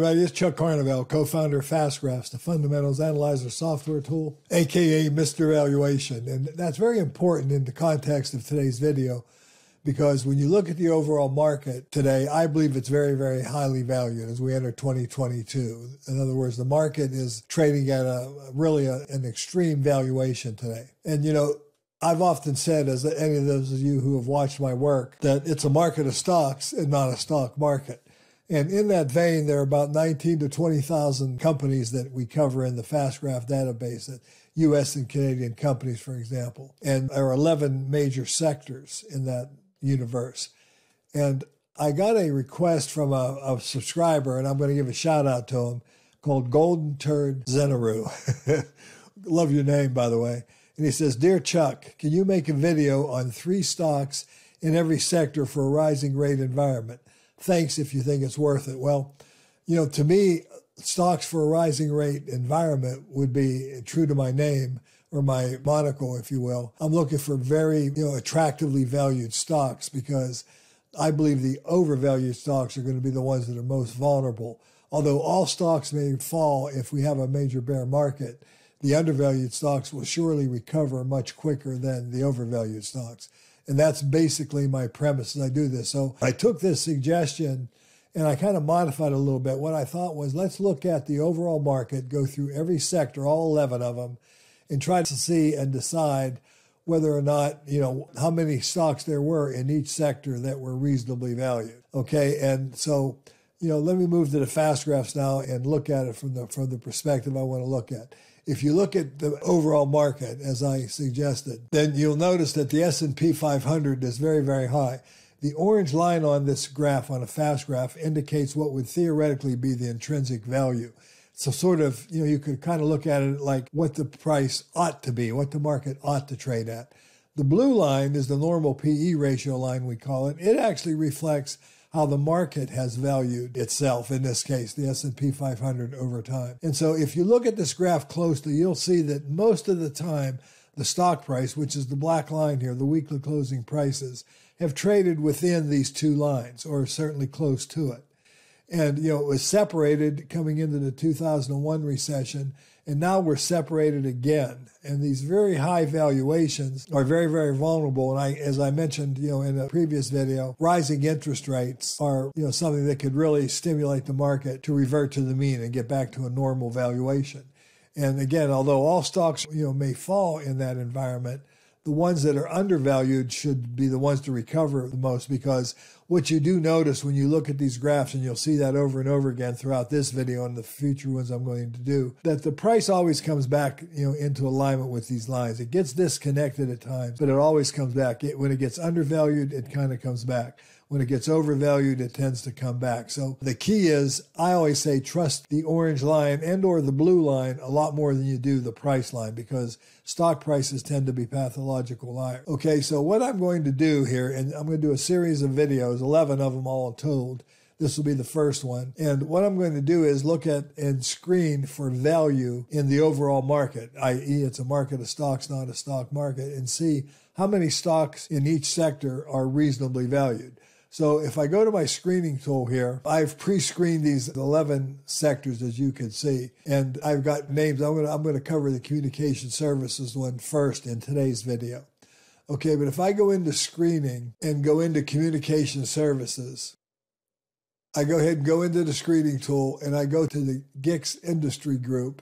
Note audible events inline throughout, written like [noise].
everybody. It's Chuck Carnevale, co founder of FastGraphs, the fundamentals analyzer software tool, aka Mr. Valuation. And that's very important in the context of today's video because when you look at the overall market today, I believe it's very, very highly valued as we enter 2022. In other words, the market is trading at a really a, an extreme valuation today. And, you know, I've often said, as any of those of you who have watched my work, that it's a market of stocks and not a stock market. And in that vein, there are about 19 to 20,000 companies that we cover in the FastGraph database, U.S. and Canadian companies, for example. And there are 11 major sectors in that universe. And I got a request from a, a subscriber, and I'm going to give a shout out to him, called Golden Turd Zenaru. [laughs] Love your name, by the way. And he says, Dear Chuck, can you make a video on three stocks in every sector for a rising rate environment? Thanks if you think it's worth it. Well, you know, to me, stocks for a rising rate environment would be true to my name or my monocle, if you will. I'm looking for very, you know, attractively valued stocks because I believe the overvalued stocks are going to be the ones that are most vulnerable. Although all stocks may fall if we have a major bear market, the undervalued stocks will surely recover much quicker than the overvalued stocks. And that's basically my premise as I do this. So I took this suggestion and I kind of modified a little bit. What I thought was let's look at the overall market, go through every sector, all 11 of them, and try to see and decide whether or not, you know, how many stocks there were in each sector that were reasonably valued. Okay. And so, you know, let me move to the fast graphs now and look at it from the from the perspective I want to look at. If you look at the overall market, as I suggested, then you'll notice that the S&P 500 is very, very high. The orange line on this graph, on a fast graph, indicates what would theoretically be the intrinsic value. So sort of, you know, you could kind of look at it like what the price ought to be, what the market ought to trade at. The blue line is the normal PE ratio line, we call it. It actually reflects how the market has valued itself, in this case, the S&P 500 over time. And so if you look at this graph closely, you'll see that most of the time, the stock price, which is the black line here, the weekly closing prices, have traded within these two lines, or certainly close to it. And, you know, it was separated coming into the 2001 recession, and now we're separated again. And these very high valuations are very, very vulnerable. And I, as I mentioned, you know, in a previous video, rising interest rates are, you know, something that could really stimulate the market to revert to the mean and get back to a normal valuation. And again, although all stocks, you know, may fall in that environment, the ones that are undervalued should be the ones to recover the most because what you do notice when you look at these graphs, and you'll see that over and over again throughout this video and the future ones I'm going to do, that the price always comes back, you know, into alignment with these lines. It gets disconnected at times, but it always comes back. It, when it gets undervalued, it kind of comes back. When it gets overvalued, it tends to come back. So the key is, I always say, trust the orange line and or the blue line a lot more than you do the price line because stock prices tend to be pathological liars. Okay, so what I'm going to do here, and I'm going to do a series of videos, 11 of them all told. This will be the first one. And what I'm going to do is look at and screen for value in the overall market, i.e., it's a market of stocks, not a stock market, and see how many stocks in each sector are reasonably valued. So if I go to my screening tool here, I've pre-screened these 11 sectors as you can see, and I've got names. I'm going to, I'm going to cover the communication services one first in today's video. Okay, but if I go into screening and go into communication services, I go ahead and go into the screening tool and I go to the GICS industry group.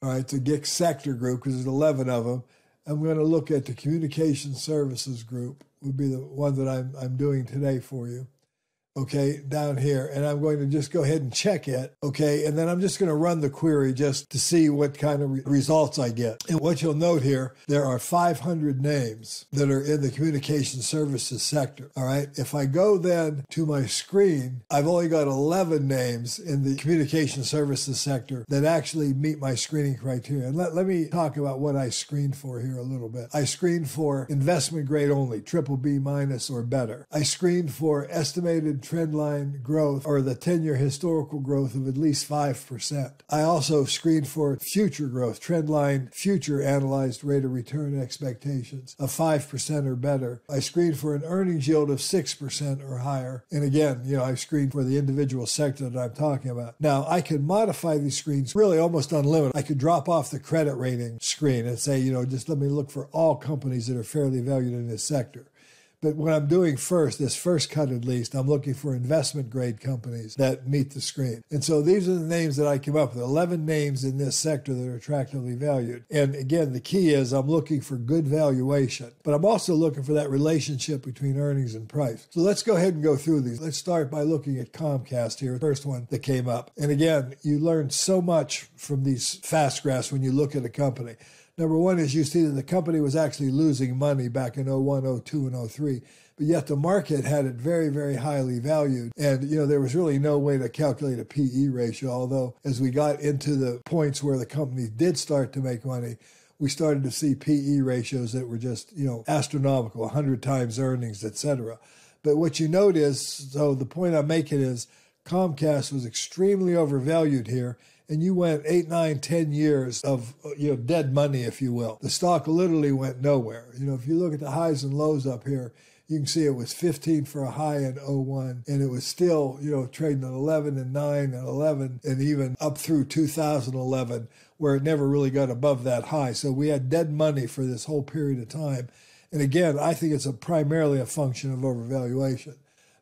All right, the GICS sector group because there's 11 of them. I'm going to look at the communication services group would be the one that I'm, I'm doing today for you okay, down here, and I'm going to just go ahead and check it, okay, and then I'm just going to run the query just to see what kind of re- results I get. And what you'll note here, there are 500 names that are in the communication services sector, all right. If I go then to my screen, I've only got 11 names in the communication services sector that actually meet my screening criteria. And let, let me talk about what I screened for here a little bit. I screened for investment grade only, triple B minus or better. I screened for estimated trend line growth or the 10 year historical growth of at least 5%. I also screened for future growth, trend line future analyzed rate of return expectations of 5% or better. I screened for an earnings yield of 6% or higher. And again, you know, I screened for the individual sector that I'm talking about. Now, I can modify these screens really almost unlimited. I could drop off the credit rating screen and say, you know, just let me look for all companies that are fairly valued in this sector. But what I'm doing first, this first cut at least, I'm looking for investment grade companies that meet the screen. And so these are the names that I came up with 11 names in this sector that are attractively valued. And again, the key is I'm looking for good valuation, but I'm also looking for that relationship between earnings and price. So let's go ahead and go through these. Let's start by looking at Comcast here, first one that came up. And again, you learn so much from these fast graphs when you look at a company. Number one is you see that the company was actually losing money back in 01, 02, and 03, but yet the market had it very, very highly valued. And, you know, there was really no way to calculate a PE ratio, although as we got into the points where the company did start to make money, we started to see PE ratios that were just, you know, astronomical, 100 times earnings, etc. But what you note is, so the point I'm making is Comcast was extremely overvalued here and you went eight, nine, ten years of uh, you know dead money, if you will. The stock literally went nowhere. You know, if you look at the highs and lows up here, you can see it was 15 for a high in 01 and it was still you know trading at 11 and 9 and 11 and even up through 2011 where it never really got above that high so we had dead money for this whole period of time and again i think it's a primarily a function of overvaluation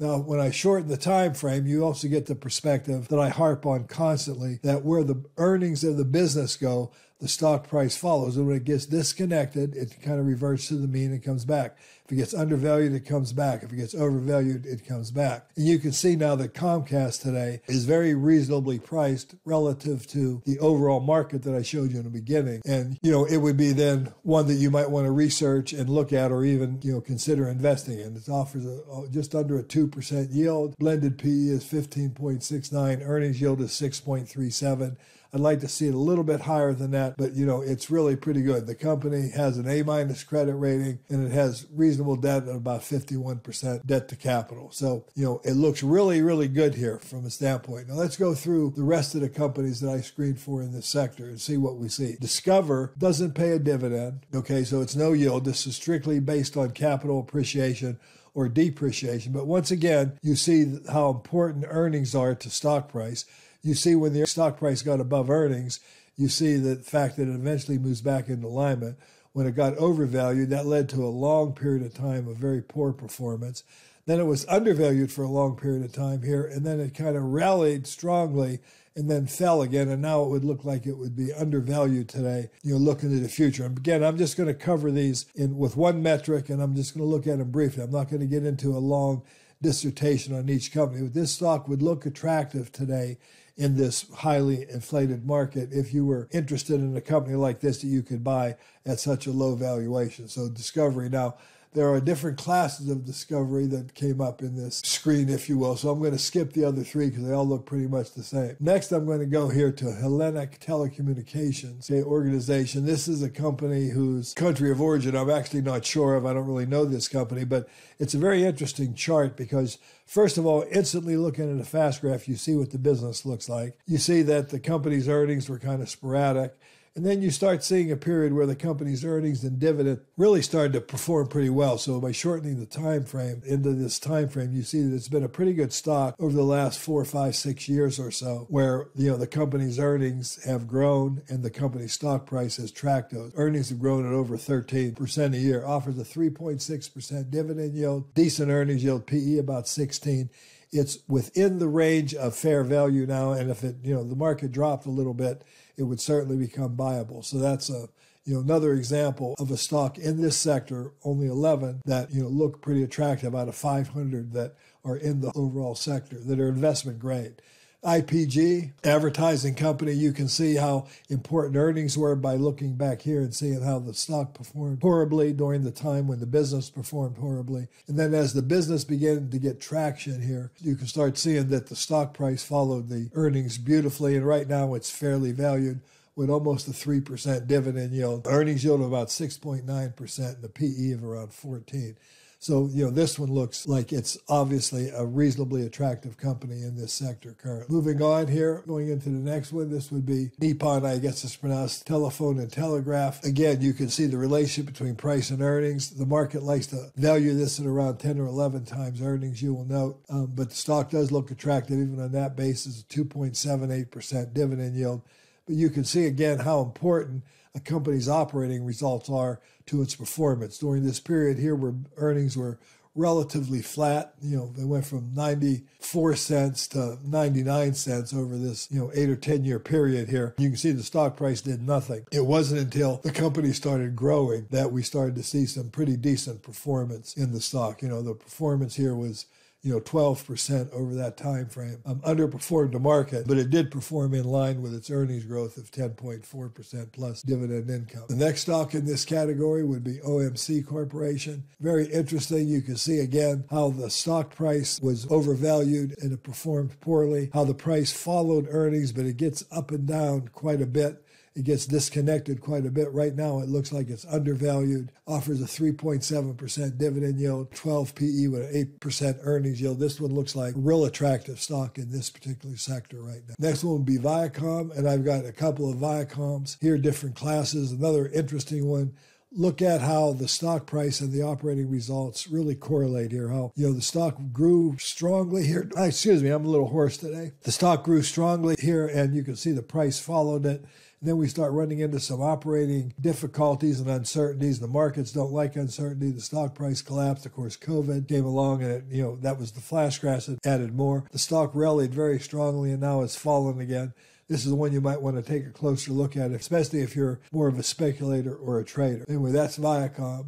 now, when I shorten the time frame, you also get the perspective that I harp on constantly that where the earnings of the business go, the stock price follows. And when it gets disconnected, it kind of reverts to the mean and comes back. If it gets undervalued, it comes back. If it gets overvalued, it comes back. And you can see now that Comcast today is very reasonably priced relative to the overall market that I showed you in the beginning. And, you know, it would be then one that you might want to research and look at or even, you know, consider investing in. It offers a, just under a 2% yield. Blended PE is 15.69. Earnings yield is 6.37. I'd like to see it a little bit higher than that, but you know, it's really pretty good. The company has an A minus credit rating and it has reasonable debt at about 51% debt to capital. So, you know, it looks really, really good here from a standpoint. Now let's go through the rest of the companies that I screened for in this sector and see what we see. Discover doesn't pay a dividend. Okay, so it's no yield. This is strictly based on capital appreciation or depreciation. But once again, you see how important earnings are to stock price you see when the stock price got above earnings, you see the fact that it eventually moves back into alignment. When it got overvalued, that led to a long period of time of very poor performance. Then it was undervalued for a long period of time here, and then it kind of rallied strongly and then fell again. And now it would look like it would be undervalued today, you know, looking to the future. And again, I'm just going to cover these in with one metric and I'm just going to look at them briefly. I'm not going to get into a long dissertation on each company. But this stock would look attractive today in this highly inflated market if you were interested in a company like this that you could buy at such a low valuation. So Discovery now there are different classes of discovery that came up in this screen, if you will. So I'm going to skip the other three because they all look pretty much the same. Next, I'm going to go here to Hellenic Telecommunications, a organization. This is a company whose country of origin I'm actually not sure of. I don't really know this company, but it's a very interesting chart because First of all, instantly looking at a fast graph, you see what the business looks like. You see that the company's earnings were kind of sporadic. And then you start seeing a period where the company's earnings and dividend really started to perform pretty well. So by shortening the time frame into this time frame, you see that it's been a pretty good stock over the last four, five, six years or so, where you know the company's earnings have grown and the company's stock price has tracked those. Earnings have grown at over 13% a year, offers a 3.6% dividend yield, decent earnings yield, PE about 16 it's within the range of fair value now and if it you know the market dropped a little bit it would certainly become viable. So that's a you know another example of a stock in this sector, only 11 that you know look pretty attractive out of 500 that are in the overall sector that are investment grade. IPG, advertising company, you can see how important earnings were by looking back here and seeing how the stock performed horribly during the time when the business performed horribly. And then as the business began to get traction here, you can start seeing that the stock price followed the earnings beautifully. And right now it's fairly valued with almost a 3% dividend yield, earnings yield of about 6.9%, and a PE of around 14. So, you know, this one looks like it's obviously a reasonably attractive company in this sector currently. Moving on here, going into the next one, this would be Nippon, I guess it's pronounced telephone and telegraph. Again, you can see the relationship between price and earnings. The market likes to value this at around 10 or 11 times earnings, you will note. Um, but the stock does look attractive even on that basis, 2.78% dividend yield. But you can see again how important a company's operating results are to its performance. During this period here, where earnings were relatively flat, you know, they went from 94 cents to 99 cents over this, you know, eight or 10 year period here. You can see the stock price did nothing. It wasn't until the company started growing that we started to see some pretty decent performance in the stock. You know, the performance here was you know, 12% over that time frame. Um, underperformed the market, but it did perform in line with its earnings growth of 10.4% plus dividend income. The next stock in this category would be OMC Corporation. Very interesting. You can see again how the stock price was overvalued and it performed poorly, how the price followed earnings, but it gets up and down quite a bit it gets disconnected quite a bit. Right now, it looks like it's undervalued, offers a 3.7% dividend yield, 12 PE with an 8% earnings yield. This one looks like real attractive stock in this particular sector right now. Next one would be Viacom, and I've got a couple of Viacoms here, different classes. Another interesting one look at how the stock price and the operating results really correlate here. How, you know, the stock grew strongly here. Excuse me, I'm a little hoarse today. The stock grew strongly here, and you can see the price followed it. And then we start running into some operating difficulties and uncertainties. The markets don't like uncertainty. The stock price collapsed. Of course, COVID came along and it, you know, that was the flash crash that added more. The stock rallied very strongly and now it's fallen again this is the one you might want to take a closer look at, especially if you're more of a speculator or a trader. Anyway, that's Viacom.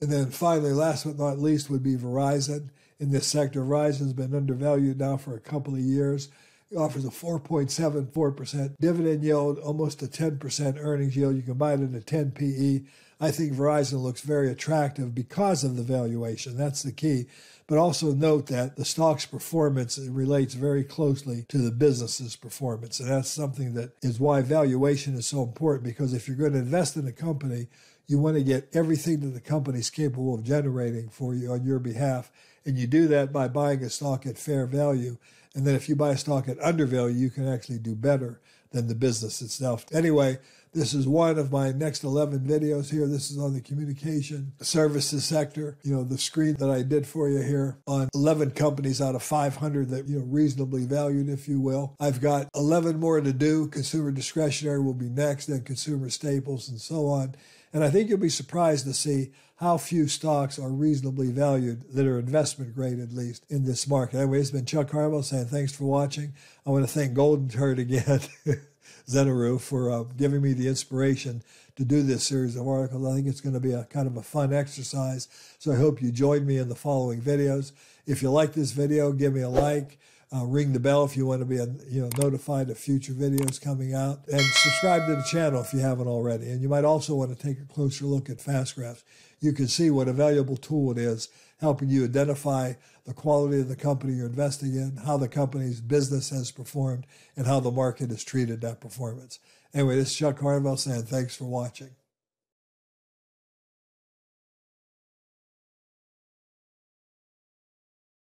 And then finally, last but not least, would be Verizon. In this sector, Verizon's been undervalued now for a couple of years. Offers a 4.74% dividend yield, almost a 10% earnings yield. You can buy it at a 10 PE. I think Verizon looks very attractive because of the valuation. That's the key. But also note that the stock's performance relates very closely to the business's performance. And that's something that is why valuation is so important because if you're going to invest in a company, you want to get everything that the company is capable of generating for you on your behalf. And you do that by buying a stock at fair value and then if you buy a stock at undervalue, you can actually do better than the business itself. Anyway, this is one of my next 11 videos here. This is on the communication services sector. You know, the screen that I did for you here on 11 companies out of 500 that, you know, reasonably valued, if you will. I've got 11 more to do. Consumer discretionary will be next, then consumer staples and so on. And I think you'll be surprised to see how few stocks are reasonably valued that are investment grade, at least in this market. Anyway, it's been Chuck Carnevale saying thanks for watching. I want to thank Golden Turd again, [laughs] Zenaru, for uh, giving me the inspiration to do this series of articles. I think it's going to be a kind of a fun exercise. So I hope you join me in the following videos. If you like this video, give me a like. Uh, ring the bell if you want to be you know notified of future videos coming out, and subscribe to the channel if you haven't already. And you might also want to take a closer look at FastGraphs you can see what a valuable tool it is, helping you identify the quality of the company you're investing in, how the company's business has performed, and how the market has treated that performance. Anyway, this is Chuck Carnevale saying thanks for watching.